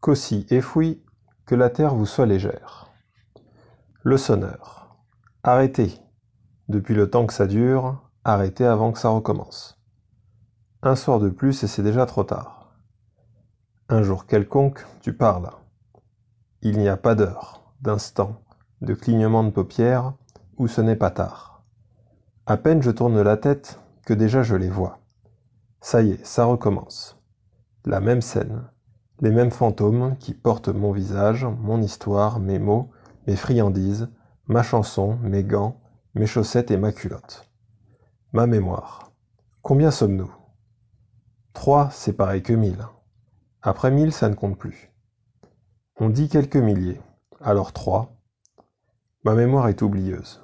qu'aussi et fouille, que la terre vous soit légère. Le sonneur. Arrêtez. Depuis le temps que ça dure, arrêtez avant que ça recommence. Un soir de plus et c'est déjà trop tard. Un jour quelconque, tu parles. Il n'y a pas d'heure, d'instant, de clignement de paupières, où ce n'est pas tard. À peine je tourne la tête que déjà je les vois. Ça y est, ça recommence. La même scène, les mêmes fantômes qui portent mon visage, mon histoire, mes mots, mes friandises, ma chanson, mes gants, mes chaussettes et ma culotte. Ma mémoire. Combien sommes-nous? Trois, c'est pareil que mille. Après mille, ça ne compte plus. On dit quelques milliers, alors trois? Ma mémoire est oublieuse.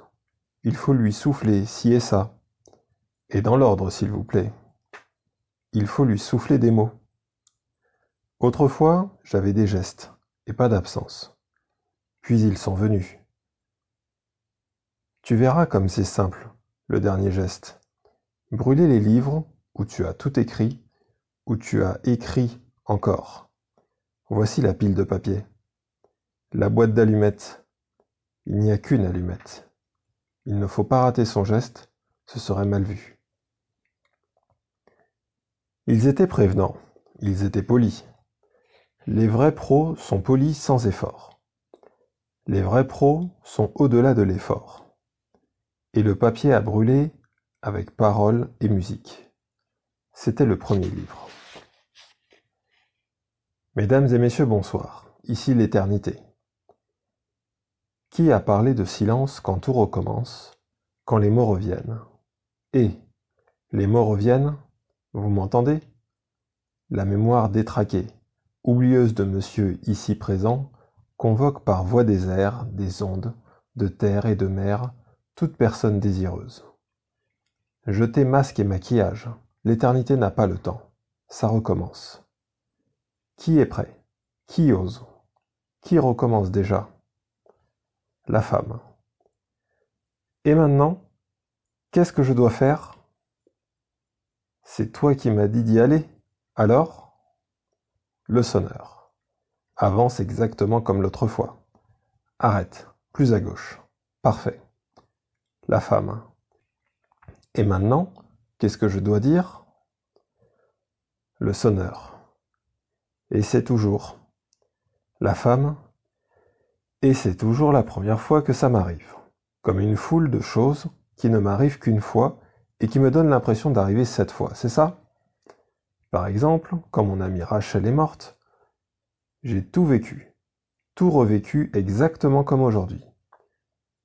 Il faut lui souffler ci et ça. Et dans l'ordre, s'il vous plaît. Il faut lui souffler des mots. Autrefois, j'avais des gestes, et pas d'absence. Puis ils sont venus. Tu verras comme c'est simple, le dernier geste. Brûler les livres où tu as tout écrit, où tu as écrit encore. Voici la pile de papier. La boîte d'allumettes. Il n'y a qu'une allumette. Il ne faut pas rater son geste, ce serait mal vu. Ils étaient prévenants, ils étaient polis, les vrais pros sont polis sans effort. Les vrais pros sont au-delà de l'effort. Et le papier a brûlé avec paroles et musique. C'était le premier livre. Mesdames et messieurs, bonsoir. Ici l'éternité. Qui a parlé de silence quand tout recommence, quand les mots reviennent? Et les mots reviennent, vous m'entendez? La mémoire détraquée, oublieuse de monsieur ici présent, convoque par voie des airs, des ondes, de terre et de mer, toute personne désireuse. Jetez masque et maquillage, l'éternité n'a pas le temps, ça recommence. Qui est prêt? Qui ose? Qui recommence déjà? La femme. Et maintenant, qu'est-ce que je dois faire? C'est toi qui m'as dit d'y aller. Alors? Le sonneur. Avance exactement comme l'autre fois. Arrête. Plus à gauche. Parfait. La femme. Et maintenant, qu'est-ce que je dois dire? Le sonneur. Et c'est toujours. La femme. Et c'est toujours la première fois que ça m'arrive. Comme une foule de choses qui ne m'arrivent qu'une fois et qui me donnent l'impression d'arriver sept fois. C'est ça? Par exemple, quand mon amie Rachel est morte, j'ai tout vécu, tout revécu exactement comme aujourd'hui,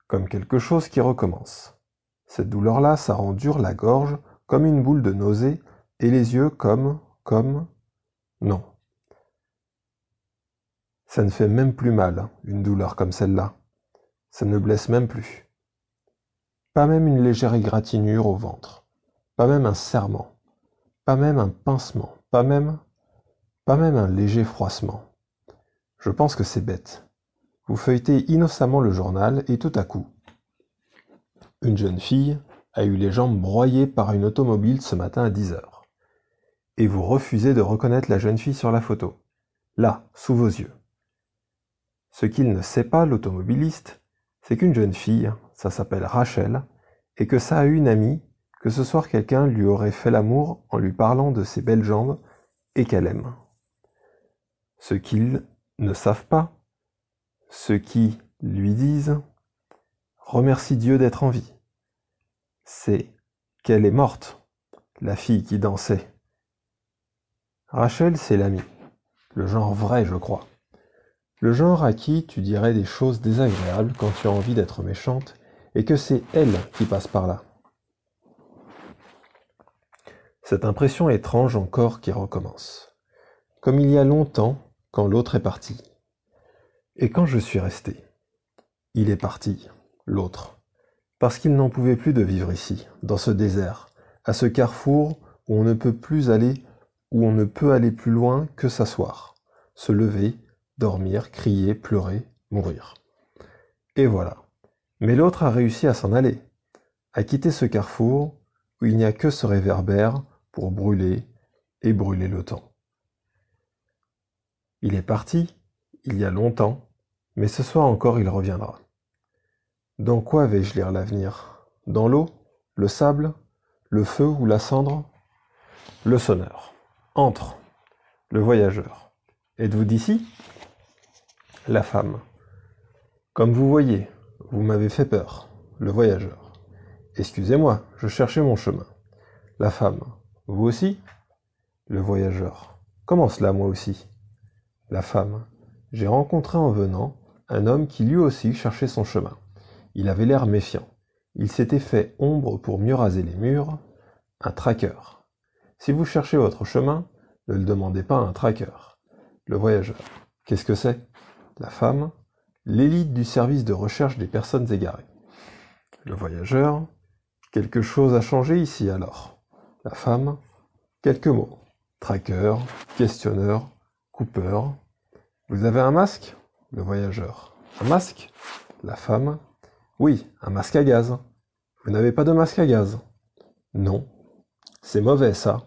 comme quelque chose qui recommence. Cette douleur-là, ça rend dure la gorge comme une boule de nausée et les yeux comme, comme, non. Ça ne fait même plus mal, une douleur comme celle-là. Ça ne blesse même plus. Pas même une légère égratignure au ventre. Pas même un serment. Pas même un pincement, pas même, pas même un léger froissement. Je pense que c'est bête. Vous feuilletez innocemment le journal et tout à coup, une jeune fille a eu les jambes broyées par une automobile ce matin à 10 heures. Et vous refusez de reconnaître la jeune fille sur la photo. Là, sous vos yeux. Ce qu'il ne sait pas, l'automobiliste, c'est qu'une jeune fille, ça s'appelle Rachel, et que ça a une amie que ce soir quelqu'un lui aurait fait l'amour en lui parlant de ses belles jambes et qu'elle aime. Ce qu'ils ne savent pas, ceux qui lui disent Remercie Dieu d'être en vie, c'est qu'elle est morte, la fille qui dansait. Rachel, c'est l'ami, le genre vrai, je crois. Le genre à qui tu dirais des choses désagréables quand tu as envie d'être méchante et que c'est elle qui passe par là. Cette impression étrange encore qui recommence. Comme il y a longtemps quand l'autre est parti. Et quand je suis resté. Il est parti, l'autre. Parce qu'il n'en pouvait plus de vivre ici, dans ce désert, à ce carrefour où on ne peut plus aller, où on ne peut aller plus loin que s'asseoir, se lever, dormir, crier, pleurer, mourir. Et voilà. Mais l'autre a réussi à s'en aller, à quitter ce carrefour où il n'y a que ce réverbère pour brûler et brûler le temps. Il est parti, il y a longtemps, mais ce soir encore il reviendra. Dans quoi vais-je lire l'avenir? Dans l'eau Le sable Le feu ou la cendre? Le sonneur. Entre. Le voyageur. Êtes-vous d'ici? La femme. Comme vous voyez, vous m'avez fait peur. Le voyageur. Excusez-moi, je cherchais mon chemin. La femme. Vous aussi Le voyageur. Comment cela, moi aussi? La femme. J'ai rencontré en venant un homme qui lui aussi cherchait son chemin. Il avait l'air méfiant. Il s'était fait ombre pour mieux raser les murs. Un tracker. Si vous cherchez votre chemin, ne le demandez pas à un tracker. Le voyageur. Qu'est-ce que c'est? La femme. L'élite du service de recherche des personnes égarées. Le voyageur. Quelque chose a changé ici alors? La femme. Quelques mots. Tracker, questionneur, coupeur. Vous avez un masque? Le voyageur. Un masque? La femme? Oui, un masque à gaz. Vous n'avez pas de masque à gaz? Non. C'est mauvais ça.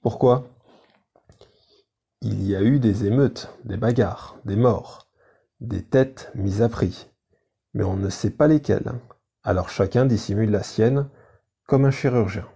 Pourquoi? Il y a eu des émeutes, des bagarres, des morts, des têtes mises à prix. Mais on ne sait pas lesquelles. Alors chacun dissimule la sienne comme un chirurgien.